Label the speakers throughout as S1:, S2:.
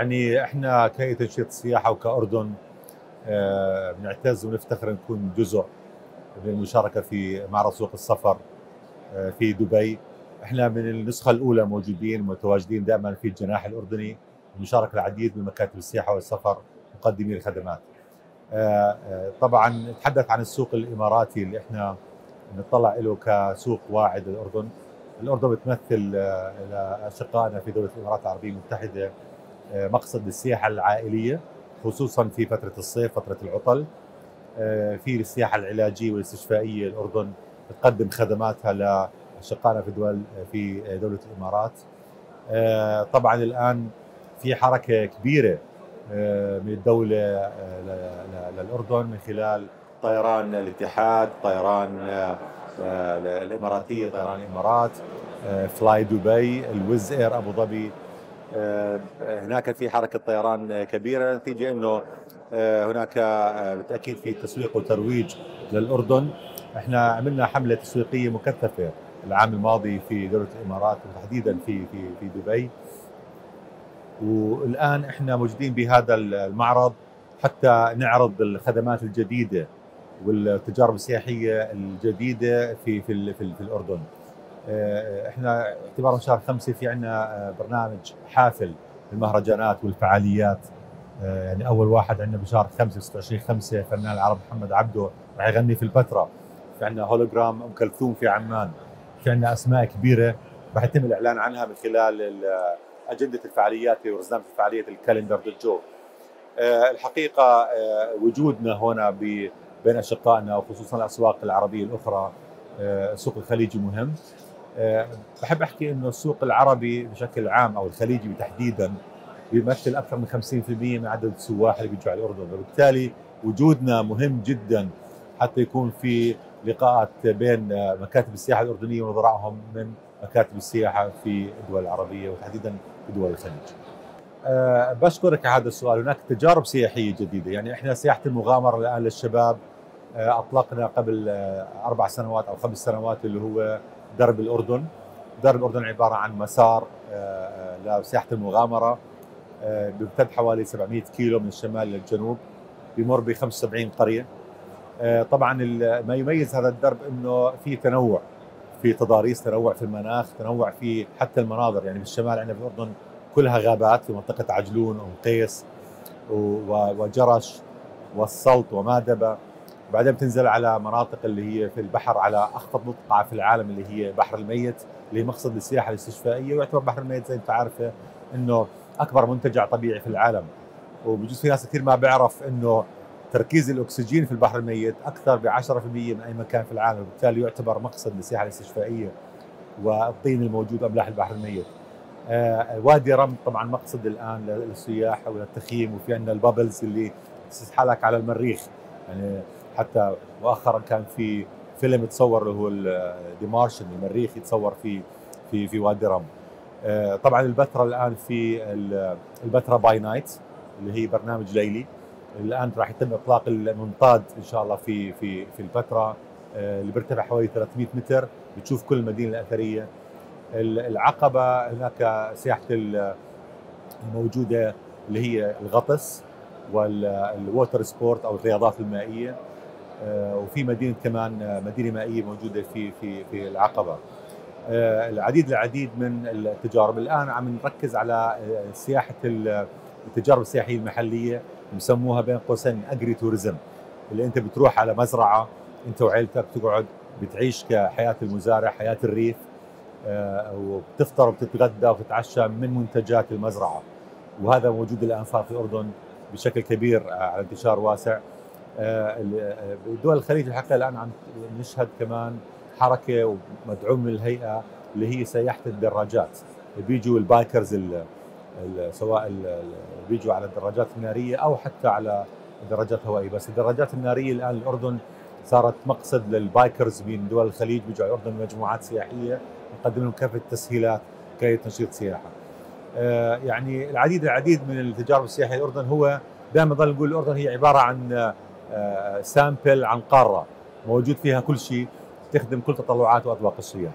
S1: يعني إحنا كهيئه تنشيط السياحه وكأردن آه، بنعتز ونفتخر نكون جزء من المشاركة في معرض سوق السفر آه، في دبي. إحنا من النسخة الأولى موجودين متواجدين دائما في الجناح الأردني المشاركة العديد من مكاتب السياحة والسفر مقدمين الخدمات. آه، طبعا نتحدث عن السوق الإماراتي اللي إحنا نطلع له كسوق واعد للاردن الأردن بتمثل أشقائنا في دولة الإمارات العربية المتحدة مقصد للسياحه العائلية خصوصا في فترة الصيف فترة العطل. آه، في السياحة العلاجية والاستشفائية الأردن تقدم خدماتها لأشقائنا في دول في دولة الإمارات. آه، طبعا الآن في حركة كبيرة آه، من الدولة للأردن من خلال طيران الاتحاد طيران الإماراتية طيران الإمارات. فلاي دبي ال Wizz Air أبو ظبي هناك في حركة طيران كبيرة. نتيجة إنه آه، هناك آه، بالتأكيد في تسويق وترويج للأردن. إحنا عملنا حملة تسويقية مكثفة العام الماضي في دولة الإمارات وتحديدا في في في دبي. والآن إحنا موجودين بهذا المعرض حتى نعرض الخدمات الجديدة والتجارب السياحية الجديدة في في في, في الأردن. آه، إحنا اعتبارا شهر خمسة في عندنا آه، برنامج حافل المهرجانات والفعاليات. آه، يعني أول واحد عندنا بشهر خمسة 26 خمسة فنان العرب محمد عبده راح يغني في البتراء في عندنا هولوجرام أم كلثوم في عمان. في عندنا أسماء كبيرة راح يتم الإعلان عنها من خلال أجندة الفعاليات ورزنامه الفعاليات ال calendar jo. الحقيقة وجودنا هنا بين أشقائنا وخصوصا الأسواق العربية الأخرى السوق الخليجي مهم. آه، بحب أحكي إنه السوق العربي بشكل عام أو الخليجي تحديدا بيمثل أكثر من 50% من عدد السواح اللي بيجوا على الأردن. وبالتالي وجودنا مهم جدا حتى يكون في لقاءات بين آه، مكاتب السياحة الأردنية ونظرائهم من مكاتب السياحة في الدول العربية وتحديدا في دول الخليج. أه بشكرك على هذا السؤال، هناك تجارب سياحية جديدة، يعني إحنا سياحة المغامرة الآن للشباب أه أطلقنا قبل أربع سنوات أو خمس سنوات اللي هو درب الأردن. درب الأردن عبارة عن مسار آه، آه، لسياحه المغامرة آه، بيمتد حوالي 700 كيلو من الشمال للجنوب بمر ب 75 قرية. طبعا ما يميز هذا الدرب إنه في تنوع في تضاريس تنوع في المناخ تنوع في حتى المناظر. يعني في الشمال عندنا في الأردن كلها غابات في منطقة عجلون ومقيس وجرش والسلط ومادبة. بعدين بتنزل على مناطق اللي هي في البحر على اخفض بقعه في العالم اللي هي بحر الميت اللي هي مقصد للسياحة الاستشفائية ويعتبر بحر الميت زي انت عارفة إنه أكبر منتجع طبيعي في العالم. وبجوز في ناس كثير ما بيعرف إنه تركيز الأكسجين في البحر الميت أكثر ب 10% من أي مكان في العالم وبالتالي يعتبر مقصد للسياحة الاستشفائية والطين الموجود املاح البحر الميت. آه وادي رم طبعا مقصد الآن للسياح وللتخييم وفي عندنا ال bubbles اللي تحس حالك على المريخ. يعني حتى مؤخرا كان في فيلم تصور اللي هو The Martian المريخ يتصور في في في وادي رم. آه، طبعا البتراء الآن في البتراء by night اللي هي برنامج ليلي. الآن راح يتم إطلاق المنطاد إن شاء الله في في في البتراء آه، اللي بيرتفع حوالي 300 متر بتشوف كل المدينة الأثرية. العقبة هناك سياحة الموجودة اللي هي الغطس وال water sport أو الرياضات المائية. وفي مدينة كمان آه، مدينة مائية موجودة في في في العقبة. آه، العديد العديد من التجارب. الآن عم نركز على سياحة التجارب السياحية المحلية بسموها بين قوسين اجري توريزم اللي أنت بتروح على مزرعة أنت وعيلتك تقعد بتعيش كحياة المزارع حياة الريف وبتفطر وبتتغدى وبتتعشى من منتجات المزرعة. وهذا موجود الآن صار في الأردن بشكل كبير على انتشار واسع. آه، آه، دول الخليج الحقيقة الآن عم نشهد كمان حركة ومدعوم من الهيئة اللي هي سياحة الدراجات. بيجوا ال bikers ال سواء بيجوا على الدراجات النارية أو حتى على الدراجات الهوائيه بس الدراجات النارية الآن الأردن صارت مقصد لل bikers من دول الخليج. بيجوا على الأردن مجموعات سياحية نقدم لهم كافة التسهيلات كهيئة تنشيط سياحة. آه، يعني العديد العديد من التجارب السياحية الأردن هو دائما نظل نقول الأردن هي عبارة عن sample عن قارة. موجود فيها كل شيء تخدم كل تطلعات واذواق السياح.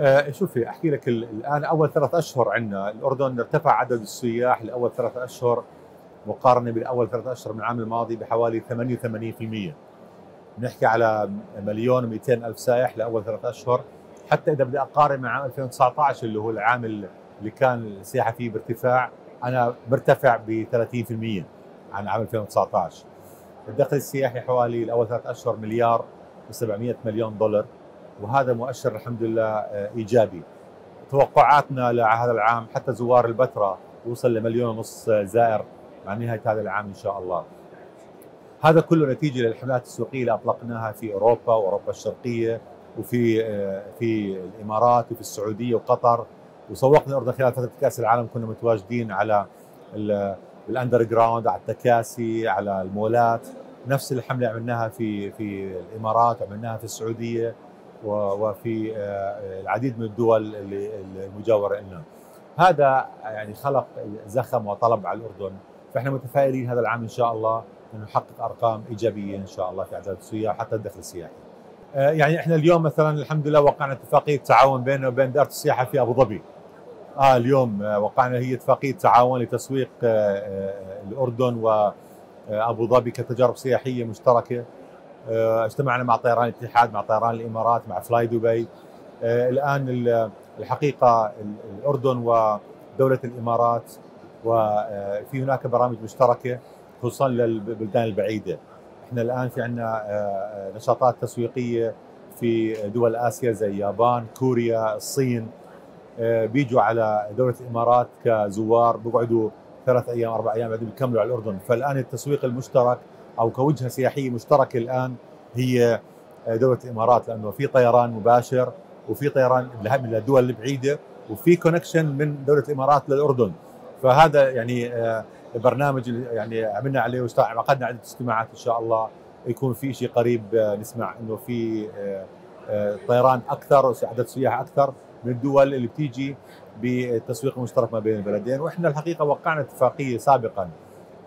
S1: آه شوفي أحكي لك الآن أول ثلاث أشهر عندنا الأردن ارتفع عدد السياح لأول ثلاث أشهر مقارنة بالأول ثلاث أشهر من العام الماضي بحوالي 88% نحكي على مليون و200 ألف سائح لأول ثلاث أشهر. حتى إذا بدي أقارن مع عام 2019 اللي هو العام اللي كان السياحة فيه بارتفاع أنا برتفع ب 30% عن عام 2019 الدخل السياحي حوالي الأول ثلاث أشهر مليار و700 مليون دولار وهذا مؤشر الحمد لله آه، إيجابي. توقعاتنا لهذا العام حتى زوار البتراء وصل لمليون ونص زائر مع نهاية هذا العام إن شاء الله. هذا كله نتيجة للحملات السوقية اللي أطلقناها في أوروبا وأوروبا الشرقية وفي آه، في الإمارات وفي السعودية وقطر. وسوقنا الاردن خلال فترة كأس العالم كنا متواجدين على ال underground على التكاسي على المولات نفس الحملة عملناها في في الإمارات عملناها في السعودية وفي آه، العديد من الدول المجاورة لنا هذا يعني خلق زخم وطلب على الأردن فإحنا متفائلين هذا العام إن شاء الله انه نحقق أرقام إيجابية إن شاء الله في أعداد السياح حتى الدخل السياحي. آه، يعني إحنا اليوم مثلا الحمد لله وقعنا اتفاقية تعاون بيننا وبين اداره السياحة في أبو ظبي. آه اليوم آه، وقعنا هي اتفاقيه تعاون لتسويق الأردن وابو ظبي كتجارب سياحية مشتركة. اجتمعنا مع طيران الاتحاد مع طيران الإمارات مع فلاي دبي الآن الحقيقة الأردن ودولة الإمارات وفي هناك برامج مشتركة خصوصا للبلدان البعيدة. إحنا الآن في عندنا نشاطات تسويقية في دول آسيا زي اليابان كوريا الصين. بيجوا على دولة الإمارات كزوار بيقعدوا ثلاث أيام أربع أيام بعدين بيكملوا على الأردن. فالآن التسويق المشترك أو كوجهة سياحية مشتركة الآن هي دولة الإمارات لأنه في طيران مباشر وفي طيران من الدول البعيدة وفي كونكشن من دولة الإمارات للأردن. فهذا يعني آه، برنامج يعني عملنا عليه عقدنا عده اجتماعات إن شاء الله. يكون في شيء قريب آه، نسمع إنه في آه، طيران أكثر وعدد سياح أكثر. من الدول اللي بتيجي بالتسويق المشترك ما بين البلدين. وإحنا الحقيقة وقعنا اتفاقية سابقا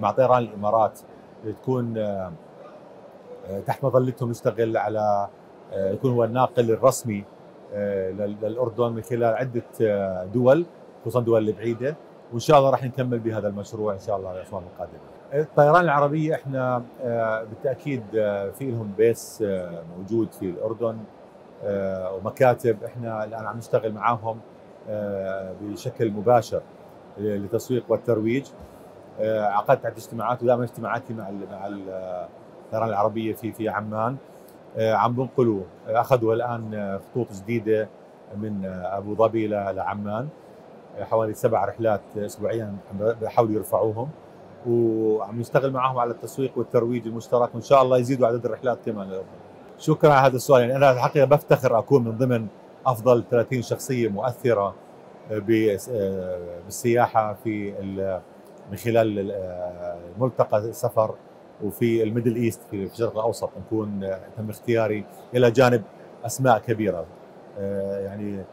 S1: مع طيران الإمارات تكون تحت مظلتهم نشتغل على يكون هو الناقل الرسمي للأردن من خلال عدة دول خصوصا الدول البعيده وإن شاء الله راح نكمل بهذا المشروع إن شاء الله الأسبوع القادمه. الطيران العربية إحنا آه، بالتأكيد آه، في لهم بيس آه، موجود في الأردن. ومكاتب إحنا الآن عم نشتغل معاهم بشكل مباشر للتسويق والترويج. عقدت عدة اجتماعات ودائما اجتماعاتي مع مع الطيران العربية في في عمان. عم بنقلوا أخذوا الآن خطوط جديدة من أبو ظبي لعمان. حوالي سبع رحلات اسبوعيا بيحاولوا يرفعوهم. وعم نشتغل معهم على التسويق والترويج المشترك وإن شاء الله يزيدوا عدد الرحلات كمان. شكرا على هذا السؤال؟ يعني أنا الحقيقة بفتخر أكون من ضمن أفضل 30 شخصية مؤثرة بالسياحة في من خلال ملتقى السفر وفي ال Middle East في الشرق الأوسط نكون تم اختياري إلى جانب أسماء كبيرة. يعني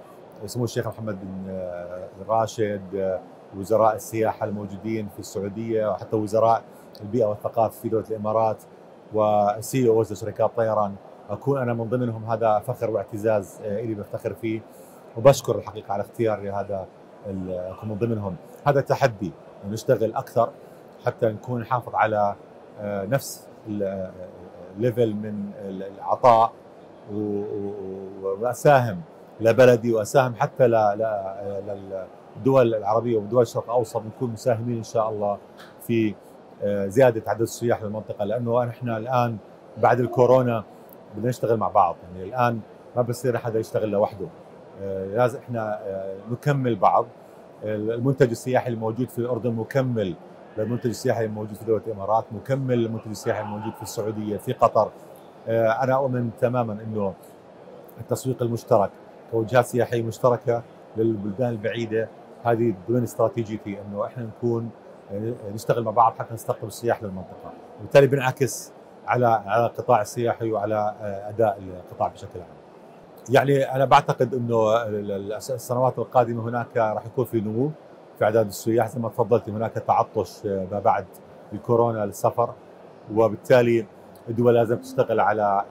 S1: سمو الشيخ محمد بن آه، راشد آه، وزراء السياحة الموجودين في السعودية وحتى وزراء البيئة والثقافة في دولة الإمارات وسي اوز لشركات طيران. أكون أنا من ضمنهم هذا فخر واعتزاز آه، إلي بفتخر فيه. وبشكر الحقيقة على اختياري هذا أكون من ضمنهم. هذا تحدي نشتغل أكثر حتى نكون نحافظ على نفس الليفل من العطاء وأساهم لبلدي وأساهم حتى للدول العربية ودول الشرق الأوسط نكون مساهمين إن شاء الله في آه، زيادة عدد السياح للمنطقه لأنه إحنا الآن بعد الكورونا بدنا نشتغل مع بعض. يعني الآن ما بصير حدا يشتغل لوحده. آه، لازم إحنا آه، نكمل بعض. المنتج السياحي الموجود في الأردن مكمل للمنتج السياحي الموجود في دوله الإمارات مكمل للمنتج السياحي الموجود في السعودية في قطر. أنا أؤمن تماما إنه التسويق المشترك توجهات سياحية مشتركة للبلدان البعيدة هذه ضمن استراتيجيتي إنه إحنا نكون يعني نشتغل مع بعض حتى نستقطب السياح للمنطقة. وبالتالي بنعكس على على القطاع السياحي وعلى أداء القطاع بشكل عام. يعني أنا بعتقد إنه السنوات القادمة هناك راح يكون في نمو في أعداد السياح. زي ما تفضلت هناك تعطش ما بعد الكورونا للسفر. وبالتالي الدول لازم تشتغل على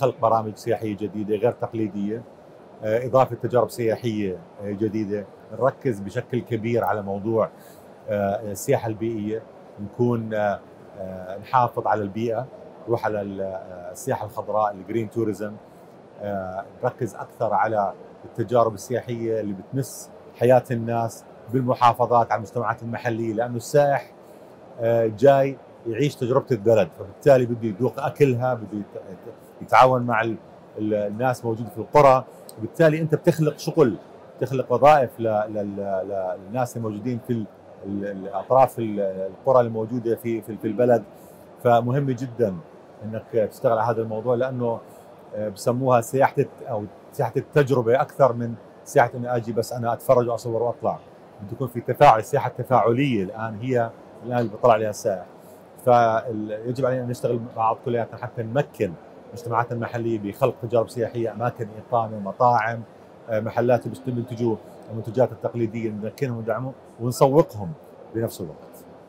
S1: خلق برامج سياحية جديدة غير تقليدية إضافة تجارب سياحية جديدة. نركز بشكل كبير على موضوع السياحة البيئية. نكون نحافظ على البيئة نروح على السياحة الخضراء الجرين توريزم نركز أكثر على التجارب السياحية اللي بتمس حياة الناس بالمحافظات على المجتمعات المحلية لأنه السائح جاي يعيش تجربة البلد فبالتالي بده يذوق أكلها بده يتعاون مع الناس موجوده في القرى. وبالتالي أنت بتخلق شغل تخلق وظائف للناس الموجودين في الاطراف القرى الموجودة في في البلد. فمهم جدا إنك تشتغل على هذا الموضوع لأنه بسموها سياحة أو سياحة التجربة أكثر من سياحة إني أجي بس أنا أتفرج وأصور وأطلع. بده يكون في تفاعل السياحه التفاعليه الآن هي الآن اللي بيطلع عليها السائح. فيجب علينا إن نشتغل مع بعض كلياتنا حتى نمكن المجتمعات المحلية بخلق تجارب سياحية أماكن إقامة مطاعم. محلات بينتجوا المنتجات التقليدية نمكنهم وندعمهم ونسوقهم بنفس الوقت.